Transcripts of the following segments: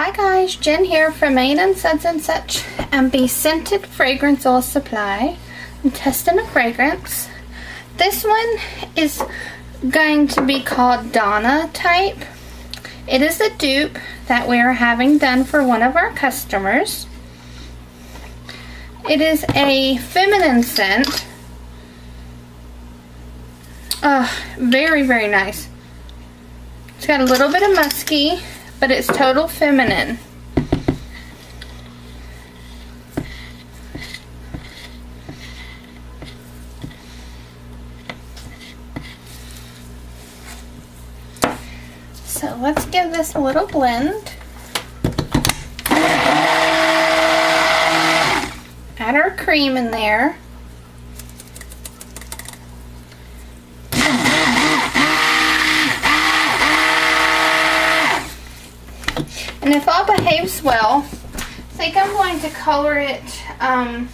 Hi guys, Jen here from Main and Suds and Such and Be Scented Fragrance Oil Supply. I'm testing a fragrance. This one is going to be called Donna type. It is a dupe that we are having done for one of our customers. It is a feminine scent. Uh, very, very nice. It's got a little bit of musky, but it's total feminine. So let's give this a little blend. Add our cream in there. And if all behaves well, I think I'm going to color it um,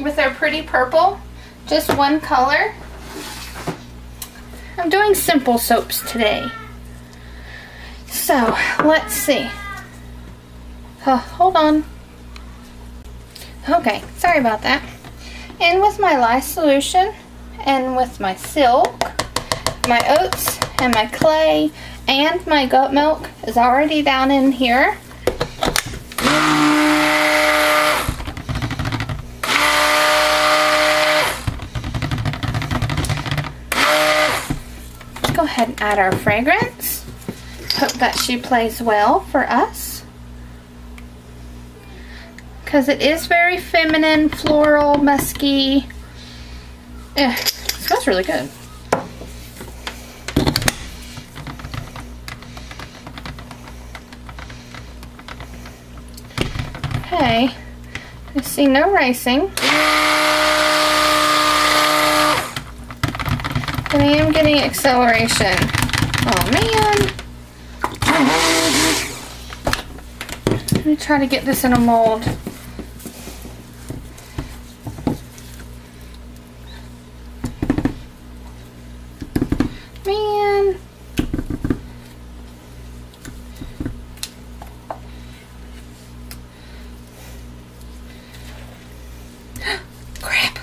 with our pretty purple. Just one color. I'm doing simple soaps today. So, let's see. Uh, hold on. Okay, sorry about that. And with my lye solution, and with my silk, my oats, and my clay, and my goat milk is already down in here. Let's go ahead and add our fragrance. Hope that she plays well for us. Because it is very feminine, floral, musky. It smells really good. Okay, I see no ricing. But I am getting acceleration. Oh man. Let me try to get this in a mold. Man. Crap.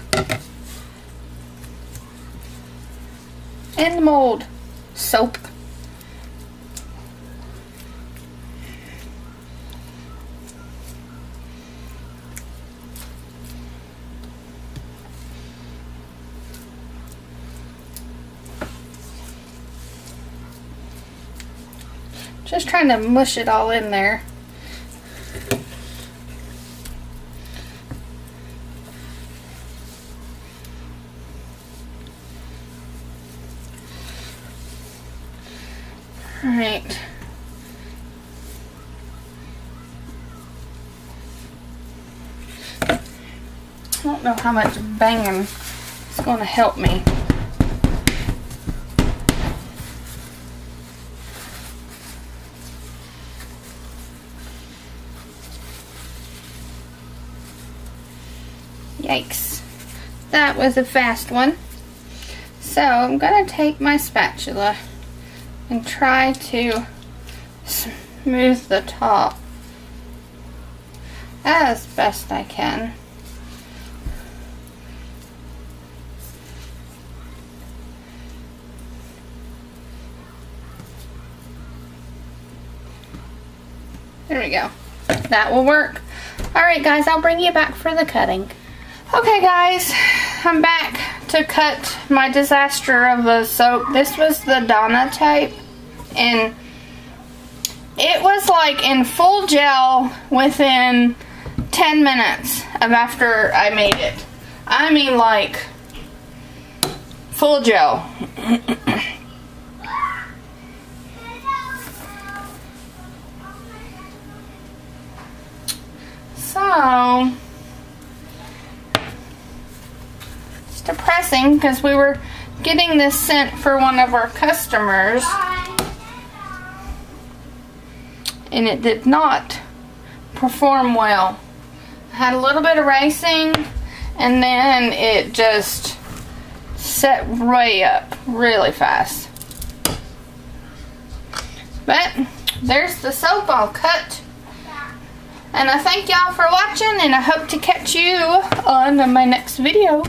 And mold. Soap. Just trying to mush it all in there. Alright. I don't know how much banging is going to help me. Yikes. That was a fast one. So I'm going to take my spatula and try to smooth the top as best I can. There we go. That will work. Alright guys, I'll bring you back for the cutting. Okay guys, I'm back to cut my disaster of a soap. This was the Donna type and it was like in full gel within 10 minutes of after I made it. I mean like full gel. so it's because we were getting this scent for one of our customers and it did not perform well. Had a little bit of ricing and then it just set way up really fast. But there's the soap all cut. And I thank y'all for watching and I hope to catch you on my next video.